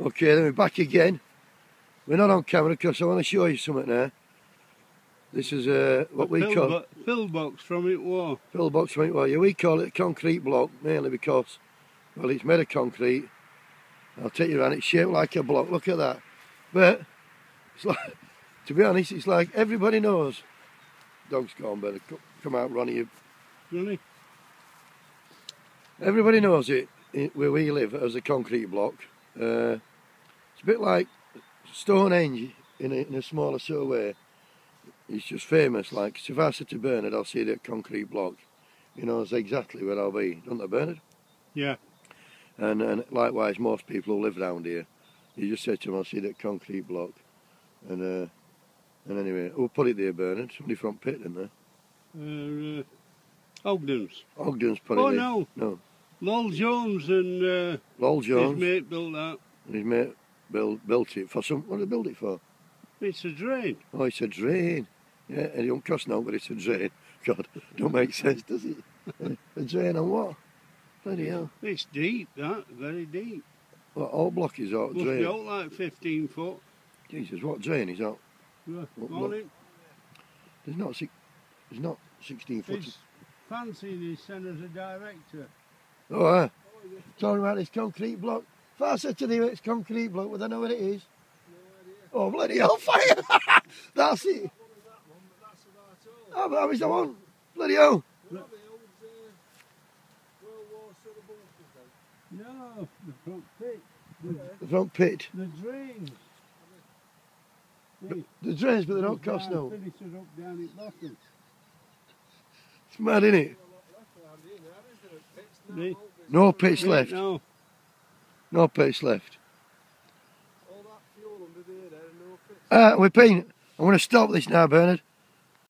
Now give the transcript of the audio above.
Okay, then we're back again. We're not on camera because I want to show you something now. This is uh, what we call bo- fill box from it war. fill box. Right, well, yeah, we call it a concrete block mainly because, well, it's made of concrete. I'll take you around. It's shaped like a block. Look at that. But it's like, to be honest, it's like everybody knows. Dog's gone, better come out, Ronnie. You Ronnie? Everybody knows it, where we live as a concrete block. Uh, it's a bit like Stonehenge in a, in a smaller sort of way. It's just famous. Like if I said to Bernard, I'll see that concrete block. He knows exactly where I'll be, don't they, Bernard? Yeah. And and likewise, most people who live round here, you just say to them, I'll see that concrete block. And uh, and anyway, who put it there, Bernard? Somebody from Pitt, didn't they? Uh, uh, Ogden's. Ogden's put Oh it there. no. No. Lol Jones and uh, Lol his mate built that. and his mate built, built it for some. What did they build it for? It's a drain. Oh, it's a drain. Yeah, and it don't cost now, but it's a drain. God, don't make sense, does it? a drain on what? Bloody hell. It's deep, that. Very deep. What, all block is out, Must be drain. out like 15 foot. Jesus, what drain is out? Yeah. What- what- it. There's not six, there's not 16 foot. It's fancy they sent as a director. Oh, uh, talking about this concrete block. If I said to you it's concrete block, would I know what it is? Oh, bloody hell, fire! That's it. Oh, but how is that one? Bloody hell. No, the front pit. The, The front pit. the drains. See, The drains, but they don't the cost guy no. Finished it up down at bottom. It's mad, isn't it? The- No pits left. No, No pits left. Ah, we're paying. I'm going to stop this now, Bernard.